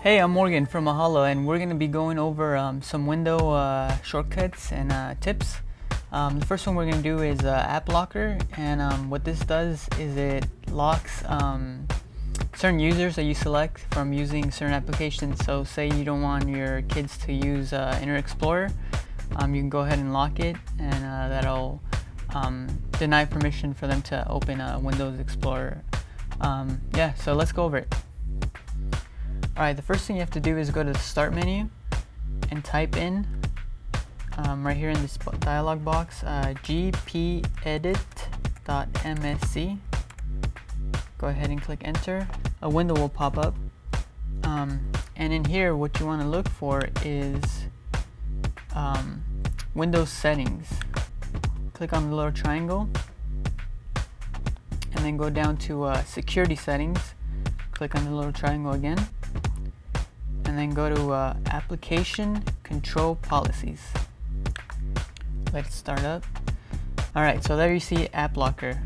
Hey, I'm Morgan from Mahalo, and we're going to be going over um, some window uh, shortcuts and uh, tips. Um, the first one we're going to do is uh, App Locker, and um, what this does is it locks um, certain users that you select from using certain applications. So, say you don't want your kids to use uh, Internet Explorer, um, you can go ahead and lock it, and uh, that'll um, deny permission for them to open Windows Explorer. yeah, so let's go over it. Alright, the first thing you have to do is go to the start menu and type in um, right here in this dialog box uh, gpedit.msc. Go ahead and click enter. A window will pop up. Um, and in here, what you want to look for is um, Windows settings. Click on the little triangle and then go down to uh, security settings. Click on the little triangle again then go to uh, application control policies. Let's start up. Alright so there you see app locker.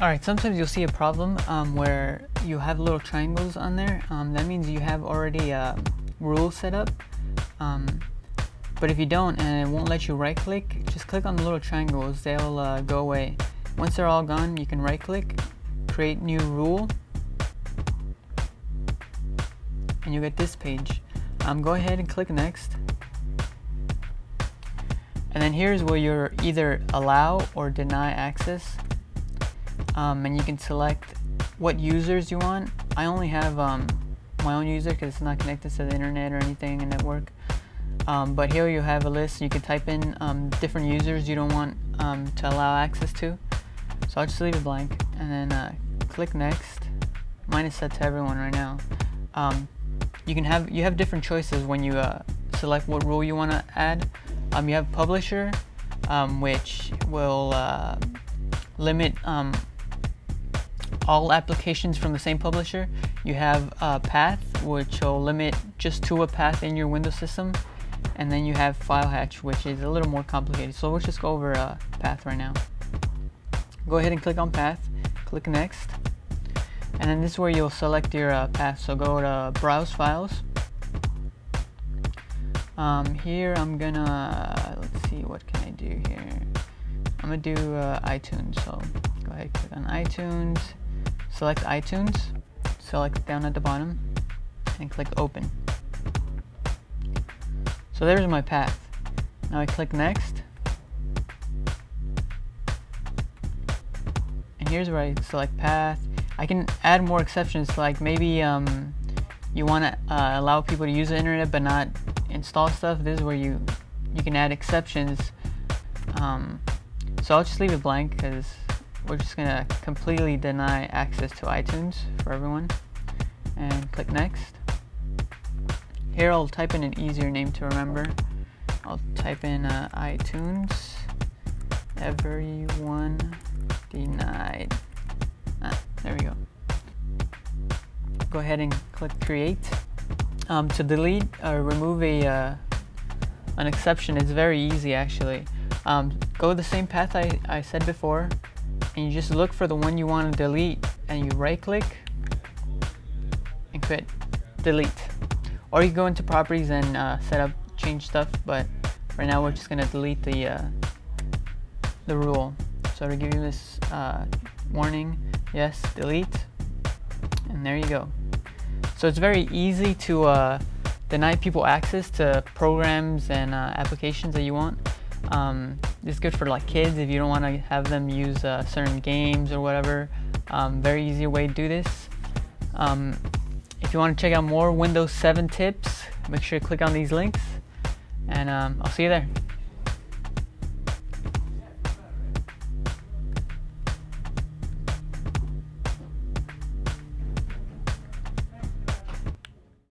Alright sometimes you'll see a problem um, where you have little triangles on there. Um, that means you have already a rule set up. Um, but if you don't and it won't let you right click just click on the little triangles. They'll uh, go away. Once they're all gone you can right click create new rule and you get this page. Um, go ahead and click next. And then here's where you're either allow or deny access. Um, and you can select what users you want. I only have um, my own user because it's not connected to the internet or anything, a network. Um, but here you have a list. You can type in um, different users you don't want um, to allow access to. So I'll just leave it blank and then uh, click next. Mine is set to everyone right now. You can have you have different choices when you uh, select what rule you want to add. Um, you have publisher, um, which will uh, limit um, all applications from the same publisher. You have uh, path, which will limit just to a path in your Windows system, and then you have file hash, which is a little more complicated. So let's just go over uh, path right now. Go ahead and click on path. Click next and then this is where you'll select your uh, path. So go to browse files. Um, here I'm gonna let's see what can I do here? I'm gonna do uh, iTunes. So go ahead click on iTunes. Select iTunes. Select down at the bottom and click open. So there's my path. Now I click next. And here's where I select path I can add more exceptions like maybe um, you want to uh, allow people to use the internet but not install stuff. This is where you you can add exceptions. Um, so I'll just leave it blank because we're just gonna completely deny access to iTunes for everyone. And click next. Here I'll type in an easier name to remember. I'll type in uh, iTunes. Everyone denied Go ahead and click create. Um, to delete or remove a uh, an exception it's very easy actually. Um, go the same path I, I said before and you just look for the one you want to delete and you right click and quit delete. Or you go into properties and uh, set up change stuff but right now we're just going to delete the uh, the rule. So to give you this uh, warning yes delete and there you go so it's very easy to uh, deny people access to programs and uh, applications that you want. Um, it's good for like kids. If you don't want to have them use uh, certain games or whatever um, very easy way to do this. Um, if you want to check out more Windows 7 tips make sure to click on these links. And um, I'll see you there